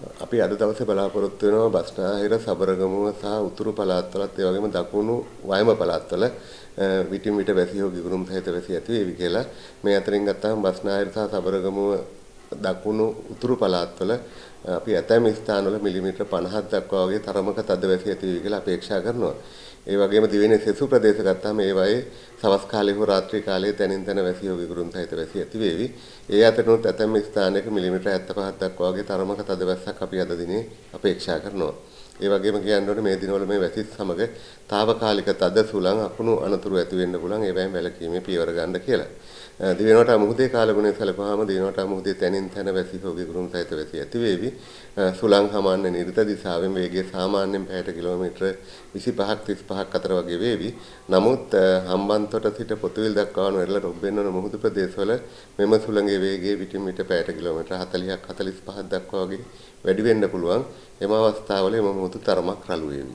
අපි අද දවසේ බලාපොරොත්තු වෙනවා බස්නාහිර සබරගමුව සහ උතුරු පළාත්වලත් ඒ වගේම දකුණු වයඹ පළාත්වල විටින් විට වැසි හෝ ගිගුරුම් සහිත වැසි ඇති වේවි කියලා. මේ අතරින් ගත්තාම බස්නාහිර සහ සබරගමුව දකුණු උතුරු පළාත්වල අපි ඇතැම් ස්ථානවල මිලිමීටර 50ක් දක්වා වගේ තරමක තද වැසි ඇති වේවි කියලා අපේක්ෂා කරනවා. ඒ වගේම දිවෙනේ සෙසු ප්‍රදේශ ගත්තාම ඒවායේ සවස් කාලේ හෝ රාත්‍රී කාලේ තැනින් තැන වැසි හෝ විගුරුම් සහිත වැසි ඇති වේවි. ඒ අතරිනුත් ඇතැම් ස්ථානයක මිලිමීටර 75ක් දක්වා වගේ තරමක තද වැස්සක් අපි අද දිනේ අපේක්ෂා කරනවා. ඒ වගේම කියන්න ඕනේ මේ දිනවල මේ වැසිත් සමග తాවකාලික තද සුළං අකුණු අනතුරු ඇති වෙන්න පුළුවන් ඒවයින් වැළකීමේ පියවර ගන්න කියලා. දිවෙනවට මුහුදේ කාලගුණය සැලකුවාම දිවෙනවට මුහුදේ තැනින් තැන වැසි හෝ විගුරුම් සහිත වැසි ඇති වේවි. සුළං හමන්නේ නිර්ත දිශාවෙන් වේගය සාමාන්‍යයෙන් පැයට කිලෝමීටර 25ක් 35ක් අතර වගේ වේවි. නමුත් හම්බන්තොට සිට පොතුවිල් දක්වා වන වෙරළ රොබ්බෙන් වන මුහුදු ප්‍රදේශවල මෙම සුළඟේ වේගය විටින් විට පැයට කිලෝමීටර 40ක් 45ක් දක්වා වගේ වැඩි වෙන්න පුළුවන්. එම අවස්ථාවල එම මුහුදු තරමක් රළු වේවි.